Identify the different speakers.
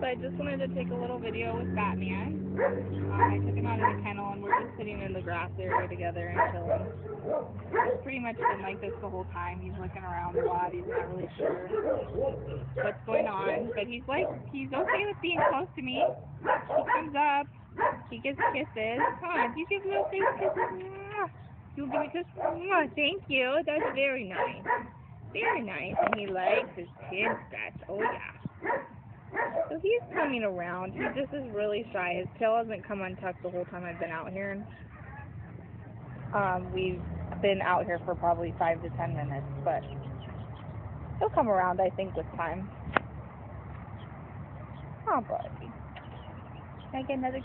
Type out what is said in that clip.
Speaker 1: but I just wanted to take a little video with Batman. Um, I took him out of the kennel and we're just sitting in the grass area together and chilling. It's pretty much been like this the whole time. He's looking around a lot. He's not really sure what's going on, but he's like, he's okay with being close to me. He comes up, he gives kisses. Come on, you give little face kisses. You give me a kiss. Thank you. That's very nice. Very nice. And he likes his kid scratch. Oh yeah. He's coming around. He just is really shy. His tail hasn't come untucked the whole time I've been out here. Um, we've been out here for probably five to ten minutes, but he'll come around, I think, with time. Oh, buddy. Can I get another?